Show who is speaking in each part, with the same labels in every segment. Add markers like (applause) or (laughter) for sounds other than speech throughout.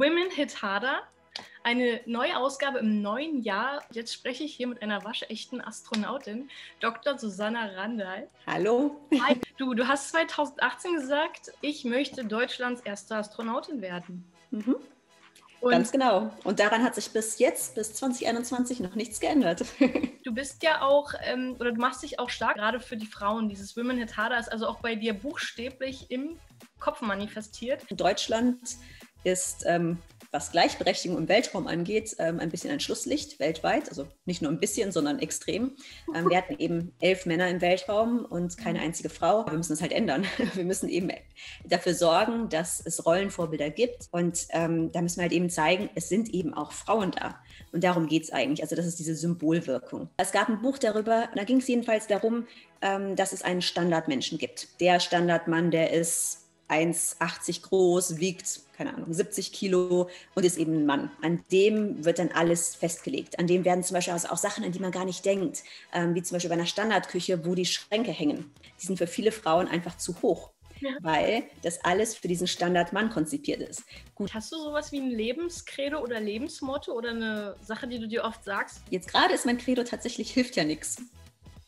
Speaker 1: Women Hit Harder. Eine neue Ausgabe im neuen Jahr. Jetzt spreche ich hier mit einer waschechten Astronautin, Dr. Susanna Randall.
Speaker 2: Hallo.
Speaker 1: Hi. Du, du hast 2018 gesagt, ich möchte Deutschlands erste Astronautin werden.
Speaker 2: Mhm. Ganz genau. Und daran hat sich bis jetzt, bis 2021, noch nichts geändert. (laughs)
Speaker 1: du bist ja auch, ähm, oder du machst dich auch stark, gerade für die Frauen. Dieses Women Hit Harder ist also auch bei dir buchstäblich im Kopf manifestiert.
Speaker 2: Deutschland ist ähm, was Gleichberechtigung im Weltraum angeht, ähm, ein bisschen ein Schlusslicht weltweit. Also nicht nur ein bisschen, sondern extrem. Ähm, wir hatten eben elf Männer im Weltraum und keine mhm. einzige Frau. Wir müssen es halt ändern. (laughs) Wir müssen eben dafür sorgen, dass es Rollenvorbilder gibt. Und ähm, da müssen wir halt eben zeigen, es sind eben auch Frauen da. Und darum geht es eigentlich. Also das ist diese Symbolwirkung. Es gab ein Buch darüber, da ging es jedenfalls darum, ähm, dass es einen Standardmenschen gibt. Der Standardmann, der ist 1,80 groß, wiegt, keine Ahnung, 70 Kilo und ist eben ein Mann. An dem wird dann alles festgelegt. An dem werden zum Beispiel auch Sachen, an die man gar nicht denkt, ähm, wie zum Beispiel bei einer Standardküche, wo die Schränke hängen. Die sind für viele Frauen einfach zu hoch. Ja. Weil das alles für diesen Standardmann konzipiert ist.
Speaker 1: Gut. Hast du sowas wie ein Lebenskredo oder Lebensmotto oder eine Sache, die du dir oft sagst?
Speaker 2: Jetzt gerade ist mein Credo tatsächlich hilft ja nichts.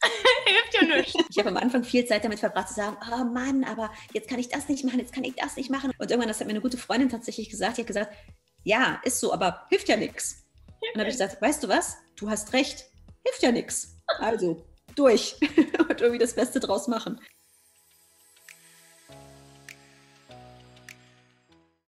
Speaker 2: (laughs)
Speaker 1: Hilft ja nichts.
Speaker 2: Ich habe am Anfang viel Zeit damit verbracht zu sagen, oh Mann, aber jetzt kann ich das nicht machen, jetzt kann ich das nicht machen. Und irgendwann, das hat mir eine gute Freundin tatsächlich gesagt, die hat gesagt, ja, ist so, aber hilft ja nichts. Und dann habe ich gesagt, weißt du was, du hast recht, hilft ja nichts. Also durch (laughs) und irgendwie das Beste draus machen.